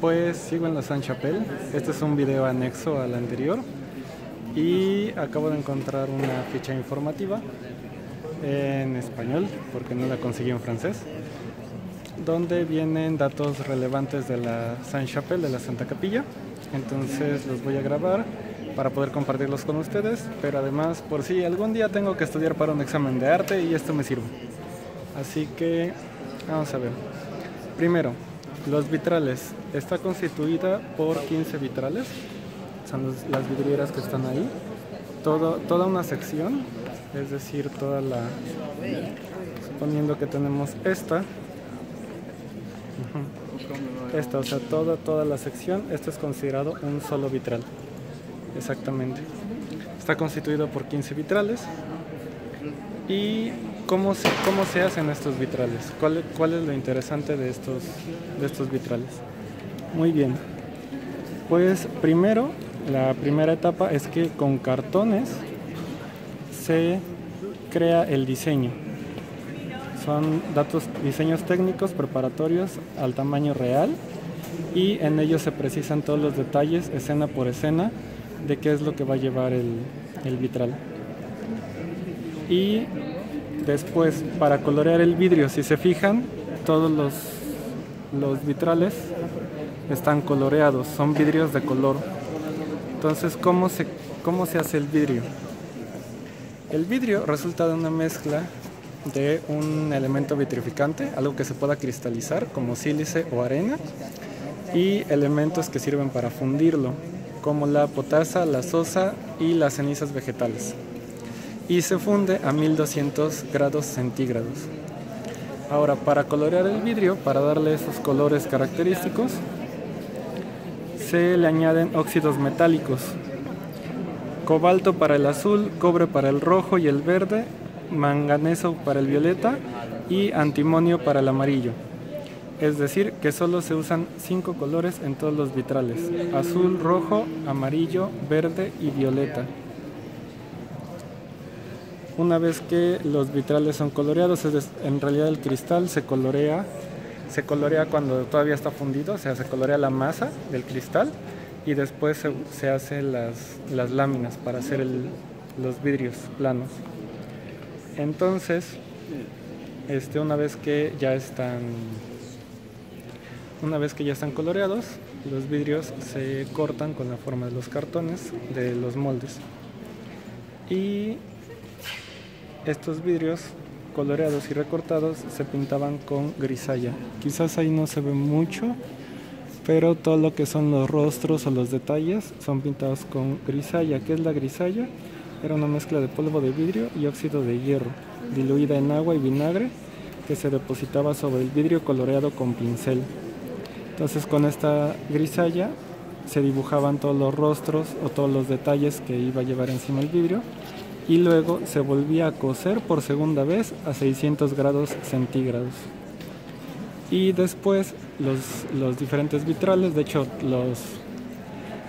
Pues sigo en la San Chapelle. Este es un video anexo al anterior y acabo de encontrar una ficha informativa en español porque no la conseguí en francés donde vienen datos relevantes de la San Chapelle, de la Santa Capilla. Entonces los voy a grabar para poder compartirlos con ustedes, pero además por si algún día tengo que estudiar para un examen de arte y esto me sirve. Así que vamos a ver. Primero, los vitrales. Está constituida por 15 vitrales. Son las vidrieras que están ahí. Todo, toda una sección, es decir, toda la... Suponiendo que tenemos esta. Esta, o sea, toda, toda la sección. Esto es considerado un solo vitral. Exactamente. Está constituido por 15 vitrales. Y ¿Cómo se, ¿Cómo se hacen estos vitrales? ¿Cuál, ¿Cuál, es lo interesante de estos, de estos vitrales? Muy bien. Pues primero, la primera etapa es que con cartones se crea el diseño. Son datos, diseños técnicos preparatorios al tamaño real y en ellos se precisan todos los detalles, escena por escena, de qué es lo que va a llevar el, el vitral. Y Después, para colorear el vidrio, si se fijan, todos los, vitrales están coloreados, son vidrios de color. Entonces, ¿cómo se, ¿cómo se hace el vidrio? El vidrio resulta de una mezcla de un elemento vitrificante, algo que se pueda cristalizar como sílice o arena, y elementos que sirven para fundirlo, como la potasa, la sosa y las cenizas vegetales y se funde a 1200 grados centígrados. Ahora, para colorear el vidrio, para darle esos colores característicos, se le añaden óxidos metálicos, cobalto para el azul, cobre para el rojo y el verde, manganeso para el violeta y antimonio para el amarillo. Es decir, que solo se usan cinco colores en todos los vitrales, azul, rojo, amarillo, verde y violeta. Una vez que los vitrales son coloreados, en realidad el cristal se colorea, se colorea cuando todavía está fundido, o sea, se colorea la masa del cristal y después se, hacen las, las, láminas para hacer los vidrios planos. Entonces, este, una vez que ya están una vez que ya están coloreados, los vidrios se cortan con la forma de los cartones de los moldes. Y estos vidrios coloreados y recortados se pintaban con grisalla. Quizás ahí no se ve mucho, pero todo lo que son los rostros o los detalles son pintados con grisalla. ¿Qué es la grisalla? Era una mezcla de polvo de vidrio y óxido de hierro, diluida en agua y vinagre, que se depositaba sobre el vidrio coloreado con pincel. Entonces con esta grisalla se dibujaban todos los rostros o todos los detalles que iba a llevar encima el vidrio y luego se volvía a cocer por segunda vez a 600 grados centígrados. Y después los, los diferentes vitrales, de hecho los,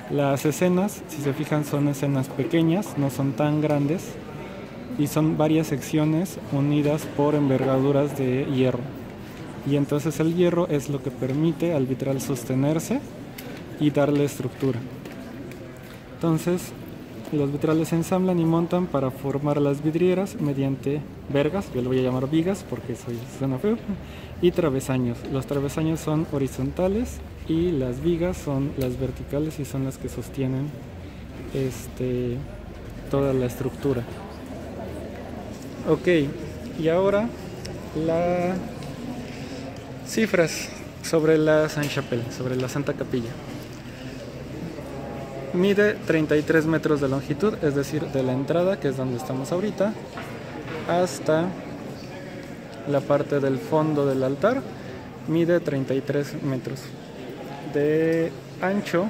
las escenas, si se fijan, son escenas pequeñas, no son tan grandes y son varias secciones unidas por envergaduras de hierro. Y entonces el hierro es lo que permite al vitral sostenerse y darle estructura. Entonces los vitrales se ensamblan y montan para formar las vidrieras mediante vergas, yo le voy a llamar vigas porque soy, suena feo, y travesaños. Los travesaños son horizontales y las vigas son las verticales y son las que sostienen este, toda la estructura. Ok, y ahora las cifras sobre la Saint Chapelle, sobre la Santa Capilla. Mide 33 metros de longitud, es decir, de la entrada, que es donde estamos ahorita, hasta la parte del fondo del altar, mide 33 metros. De ancho,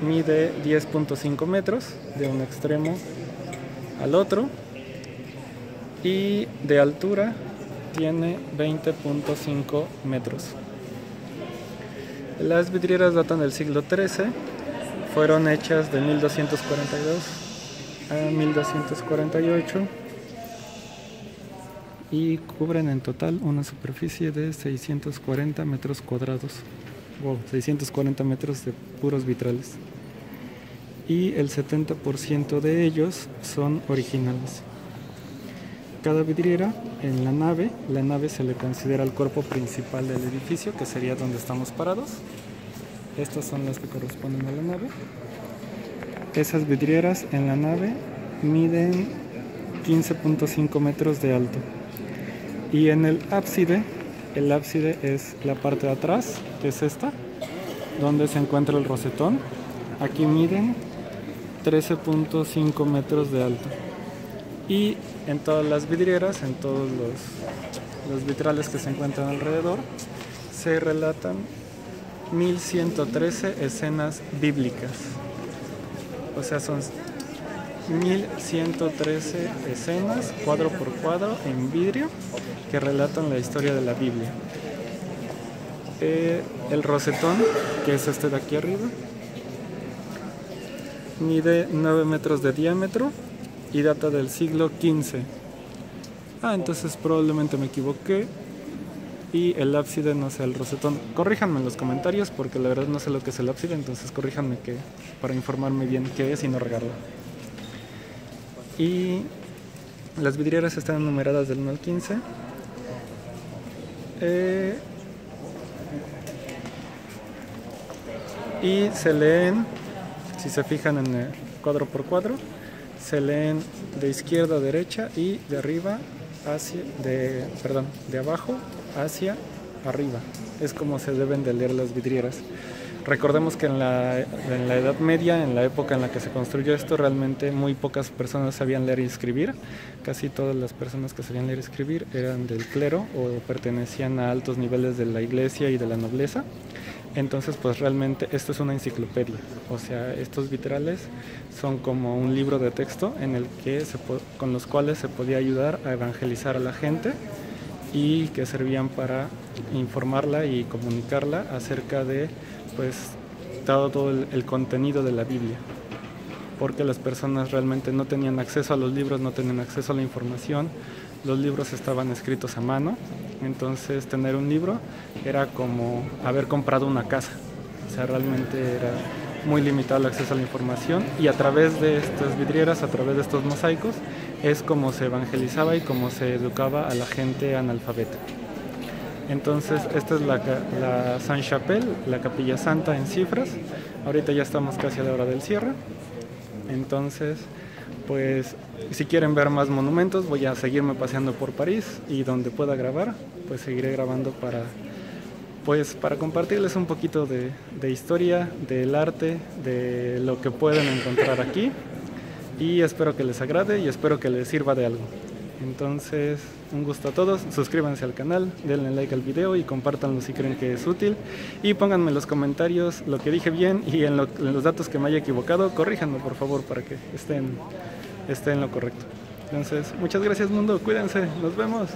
mide 10.5 metros de un extremo al otro y de altura tiene 20.5 metros. Las vidrieras datan del siglo XIII fueron hechas de 1242 a 1248 y cubren en total una superficie de 640 metros cuadrados. wow, 640 metros de puros vitrales. Y el 70% de ellos son originales. Cada vidriera en la nave, la nave se le considera el cuerpo principal del edificio, que sería donde estamos parados. Estas son las que corresponden a la nave. Esas vidrieras en la nave miden 15.5 metros de alto. Y en el ábside, el ábside es la parte de atrás, que es esta, donde se encuentra el rosetón. Aquí miden 13.5 metros de alto. Y en todas las vidrieras, en todos los, los vitrales que se encuentran alrededor, se relatan 1113 escenas bíblicas. O sea, son 1113 escenas, cuadro por cuadro, en vidrio, que relatan la historia de la Biblia. Eh, el rosetón, que es este de aquí arriba, mide 9 metros de diámetro y data del siglo XV. Ah, entonces probablemente me equivoqué y el ábside no sea el rosetón. Corríjanme en los comentarios porque la verdad no sé lo que es el ábside, entonces corríjanme que, para informarme bien qué es y no regarlo. Y las vidrieras están numeradas del 1 al 15. Eh, y se leen, si se fijan en el cuadro por cuadro, se leen de izquierda a derecha y de arriba hacia, de, perdón, de abajo hacia arriba. Es como se deben de leer las vidrieras. Recordemos que en la, en la, Edad Media, en la época en la que se construyó esto, realmente muy pocas personas sabían leer y escribir. Casi todas las personas que sabían leer y escribir eran del clero o pertenecían a altos niveles de la iglesia y de la nobleza. Entonces, pues realmente esto es una enciclopedia. O sea, estos vitrales son como un libro de texto en el que se, con los cuales se podía ayudar a evangelizar a la gente y que servían para informarla y comunicarla acerca de pues todo, el, contenido de la Biblia. Porque las personas realmente no tenían acceso a los libros, no tenían acceso a la información, los libros estaban escritos a mano, entonces tener un libro era como haber comprado una casa, o sea, realmente era muy limitado el acceso a la información y a través de estas vidrieras, a través de estos mosaicos, es como se evangelizaba y como se educaba a la gente analfabeta. Entonces, esta es la, la Saint Chapelle, la Capilla Santa en cifras. Ahorita ya estamos casi a la hora del cierre. Entonces, pues si quieren ver más monumentos, voy a seguirme paseando por París y donde pueda grabar, pues seguiré grabando para pues para compartirles un poquito de historia, del arte, de lo que pueden encontrar aquí y espero que les agrade y espero que les sirva de algo. Entonces, un gusto a todos, suscríbanse al canal, denle like al video y compártanlo si creen que es útil y pónganme en los comentarios lo que dije bien y en, los datos que me haya equivocado, corríjanme por favor para que estén, estén en lo correcto. Entonces, muchas gracias mundo, cuídense, nos vemos.